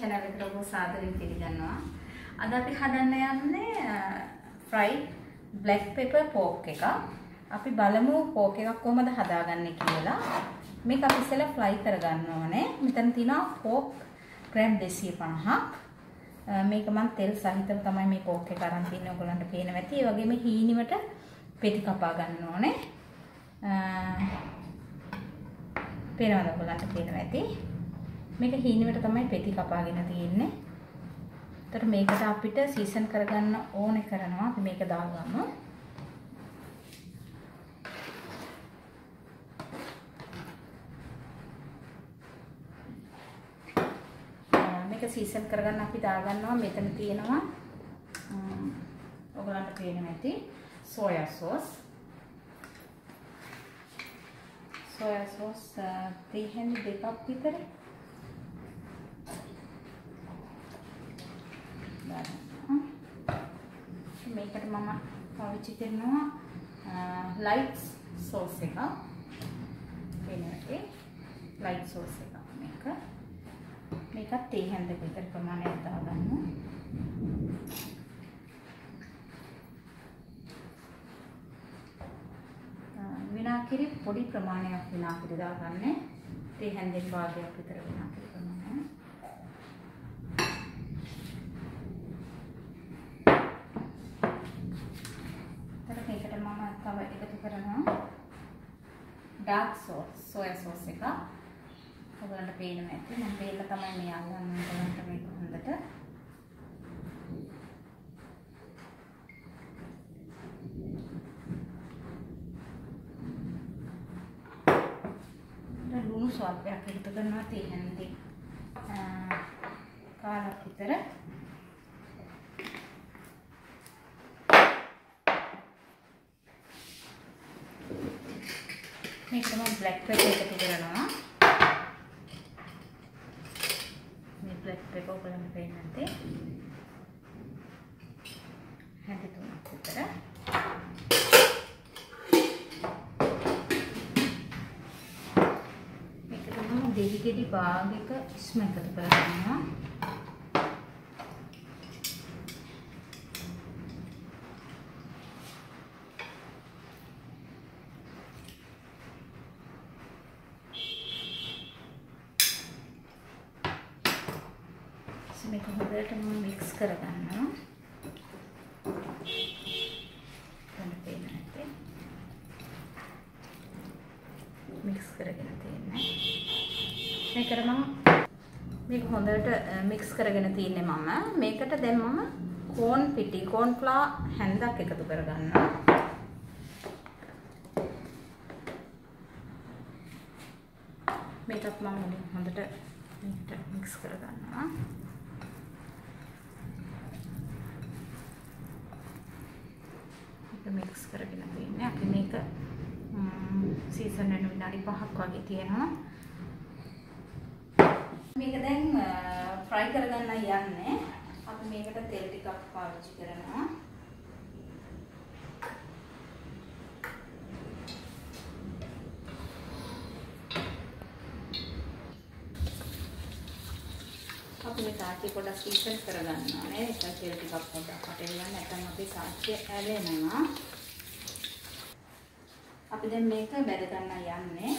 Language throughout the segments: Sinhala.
channel එකට ඔබ සාදරයෙන් පිළිගන්නවා. අද අපි හදන්න යන්නේ fried black pepper pork එකක්. අපි බලමු pork එකක් කොහොමද හදාගන්නේ කියලා. මේක අපි ඉස්සෙල්ලා fry කරගන්න ඕනේ. මෙතන තියෙනවා pork gram 250ක්. මේක මම තෙල් සහිතව තමයි මේ pork එක අරන් තින්නේ. ඔයගොල්ලන්ට පේනවා ඇති. ඒ වගේම හීනිවට පෙති කපා ගන්න ඕනේ. පේනවද ඔයගොල්ලන්ට පේනවා ඇති. මේක හීනෙවට තමයි පෙති කපාගෙන තියෙන්නේ. ඒතර මේකට අපිට සීසන් කරගන්න ඕනේ කරනවා. අපි මේක දාගමු. මේක සීසන් කරගන්න අපි දාගන්නවා. මෙතන තියෙනවා ඔයගොල්ලන්ට පේනවා ඇති සෝයා සෝස්. සෝයා සෝස් තීහෙන් දෙකක් විතර මේකට මම පාවිච්චි කරනවා ලයිට් සෝස් එක. වෙනකේ ලයිට් සෝස් එක මේක. මේකත් තේ හැන්දක විතර ප්‍රමාණයක් දාගන්න. විනාකිරි පොඩි ප්‍රමාණයක් විනාකිරි දාගන්නේ. තේ හැන්දෙන් භාගයක් විතර විනාකිරි ප්‍රමාණය. තව එකතු කරනවා ඩාර්ක් සෝස් සෝයා සෝස් එක. ඔයගලන්ට පේනවා ඇති. මම පේලා තමයි මේ අල්ලන්නේ ඔයගලන්ට මේක හොඳට. ලුණු ස්වල්පයක් එකතු කරනවා තේහෙන්දී. කාලක් විතර මේක තමයි බ්ලැක් පෙපර් එකතු කරනවා. මේ බ්ලැක් පෙපර් ඔයගොල්ලන්ට පේන්නේ නැත්තේ. හැටි තුනක් විතර. මේක තමයි දෙහි ගෙඩි භාගයක ඉස්ම එකතු කරගන්නවා. මේක හොඳටම මික්ස් කරගන්නවා. මික්ස් කරගෙන තියෙන්නේ. මේකට මම මේක හොඳට මික්ස් කරගෙන තියන්නේ මම. මේකට දැන් මම කෝන් පිටි කෝන් ෆ්ලා හැන්දක් එකතු කරගන්නවා. මේකත් මම හොඳට මේකට මික්ස් කරගන්නවා. මික්ස් කරගෙන තියෙන්නේ. අපි මේක සීසන් වෙන විනාඩි 5ක් වගේ තියෙනවා. මේක දැන් ෆ්‍රයි කරගන්න යන්නේ. අපි මේකට තෙල් ටිකක් පාවිච්චි කරනවා. අපි මේ සාක්ෂි පොඩ්ඩක් සීසන් කරගන්න ඕනේ. ඒක තෙල් ටිකක් පොඩ්ඩක් කටේ ගන්න නැත්නම් අපේ සාක්ෂිය ඇලෙනවා. අපි දැන් මේක බැද ගන්න යන්නේ.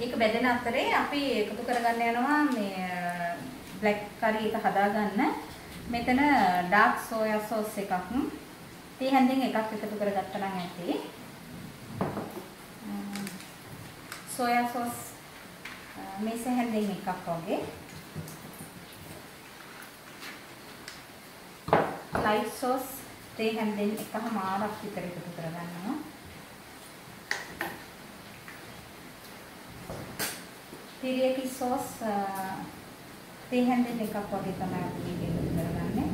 ඒක බෙදෙන අතරේ අපි එකතු කරගන්න යනවා මේ බ්ලැක් කරි එක හදාගන්න. මෙතන ඩාර්ක් සෝයා සෝස් එකක්. තේ හැන්දෙන් එකක් එකතු කරගත්තා නම් ඇති. සෝයා සෝස් මේස හැන්දෙන් එකක් වගේ ලයිට් සෝස් තේ හැන්දෙන් එකමාරක් විතර එකතු කරගන්නවා. තිරියකි සෝස් තේ හැන්දෙන් එකක් වගේ තමයි අපි මේක එකතු කරගන්නේ.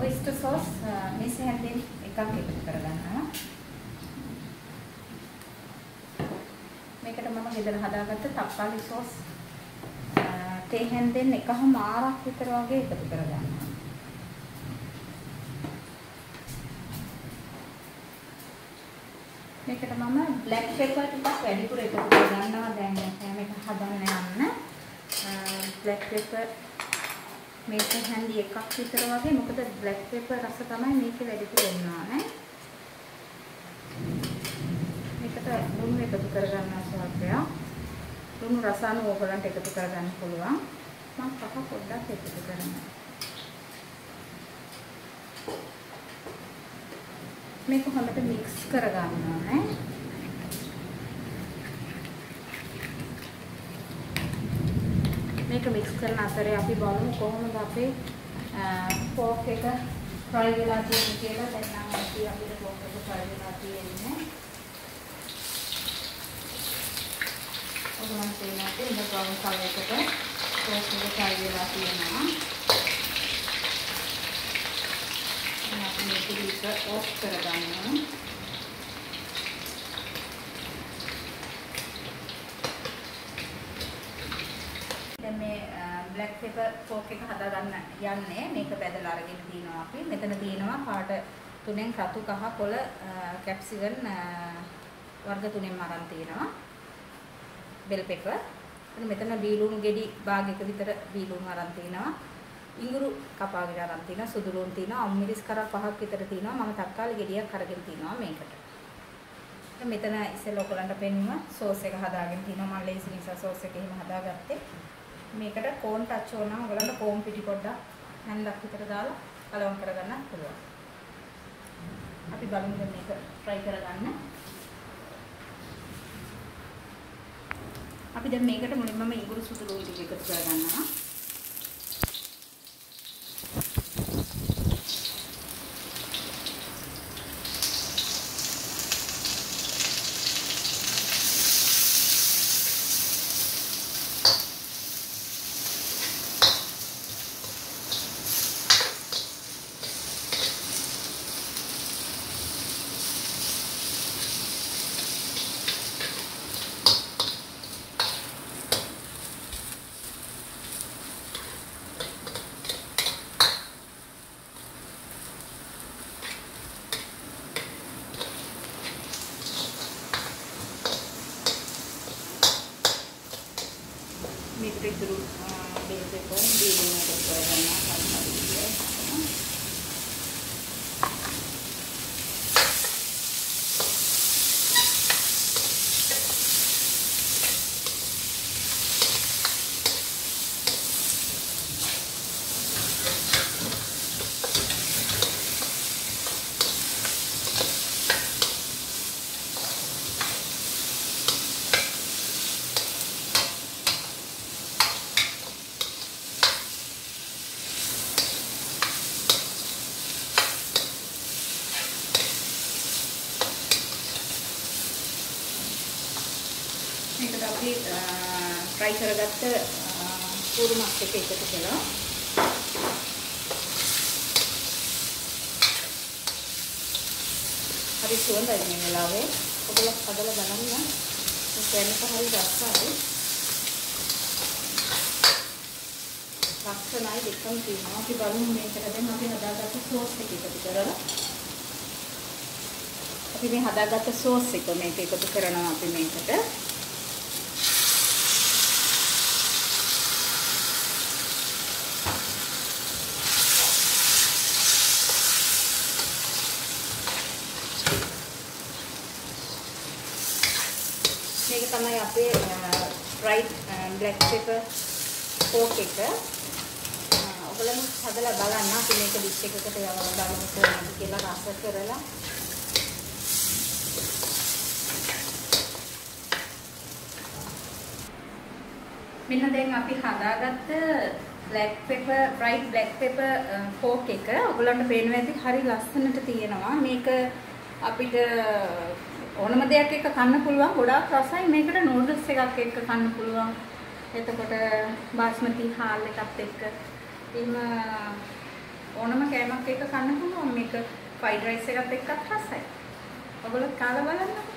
ඔයිස්ටර් සෝස් මේස හැන්දෙන් එකක් එකතු කරගන්නවා. මේකට මම ගෙදර හදාගත්ත තක්කාලි සෝස් තේ හැන්දෙන් එකමාරක් විතර වගේ එකතු කරගන්නවා. මේකට මම බ්ලැක් පෙපර් ටිකක් වැඩිපුර එකතු කරගන්නවා දැන් හැම එක හදන්න යන්න. බ්ලැක් පෙපර් මේක හැන්දි එකක් විතර වගේ මොකද බ්ලැක් පෙපර් රස තමයි මේකේ වැඩිපුර එන්න ඕනේ. මේකට ලුණු එකතු කරගන්නවා ස්වල්පයක්. ලුණු රස අනුව ඕගලන්ට එකතු කරගන්න පුළුවන්. මම කහ පොඩ්ඩක් එකතු කරනවා. මේක හොඳට මික්ස් කරගන්න ඕනේ. මේක මික්ස් කරන අතරේ අපි බලමු කොහොමද අපේ පෝක් එක ෆ්‍රයි වෙලා තියෙන්නේ කියලා. දැන් නම් අපි අපිට පෝක් එක ෆ්‍රයි වෙලා තියෙන්නේ. ඔබලන් තේනත් ඉඳ බ්‍රවුන් කලර් එකට සෝස් එක ෆ්‍රයි වෙලා තියෙනවා. අපි මේක විතර ඔෆ් කරගන්නවා. දැන් මේ බ්ලැක් පෙපර් ෆෝක් එක හදාගන්න යන්නේ මේක බැදලා අරගෙන තිනවා අපි. මෙතන තියෙනවා පාට තුනෙන් රතු කහ කොළ කැප්සිකන් වර්ග තුනෙන් අරන් තියෙනවා. Bell pepper. මෙතන බීලුණු ගෙඩි භාගයක විතර බීලුණු අරන් තිනවා. ඉඟුරු කපාගෙන අරන් තිනවා. සුදු ලුණු තිනවා. අම්මිරිස් කරා පහක් විතර තිනවා. මම තක්කාලි ගෙඩියක් අරගෙන තිනවා මේකට. මෙතන ඉස්සෙල්ලා ඔයගලන්ට පෙන්නුවා සෝස් එක හදාගෙන තිනවා. මම ලේසි නිසා සෝස් එක එහෙම හදාගත්තේ. මේකට කෝන් ටච් ඕන නම් ඔයගලන්ට කෝන් පිටි පොඩ්ඩක් හැන්දක් විතර දාලා කලවම් කරගන්න පුළුවන්. අපි බලමු මේක ෆ්‍රයි කරගන්න. අපි දැන් මේකට මුලින්මම ඉඟුරු සුදු ලුණු ටික එකතු කරගන්නවා. මේකට ඉතුරු බේස් එක දීගෙන එකතු කරගන්නවා හරි මේකට අපි ෆ්‍රයි කරගත්ත කුරුමක් එක එකතු කළා. හරි සුවඳයි මේ වෙලාවේ. ඔයගොල්ලෝ හදලා බලන්න. මේ කෑමක හරි රසයි. ලක්ෂණයි දෙකම තියෙනවා. අපි බලමු මේකට දැන් අපි හදාගත්ත සෝස් එක එකතු කරලා. අපි මේ හදාගත්ත සෝස් එක මේක එකතු කරනවා අපි මේකට. රයිට් බ්ලැක් පෙපර් පෝක් එක ඔයගලම හදලා බලන්න අපි මේක ඩිෂ් එකකට යවලා බලමු කොහොමද කියලා රස කරලා. මෙන්න දැන් අපි හදාගත්ත black pepper fried black pepper pork uh, එක. ඔයගලන්ට පේනවා ඇති හරි ලස්සනට තියෙනවා. මේක අපිට ඕනම දෙයක් එක්ක කන්න පුළුවන්. ගොඩාක් රසයි. මේකට නූඩල්ස් එකක් එක්ක කන්න පුළුවන්. එතකොට බාස්මති හාල් එකත් එක්ක එහෙම ඕනම කෑමක් එක්ක කන්න පුළුවන්. මේක ෆ්‍රයිඩ් රයිස් එකත් එක්කත් රසයි. ඔයගොල්ලෝ කාලා බලන්න.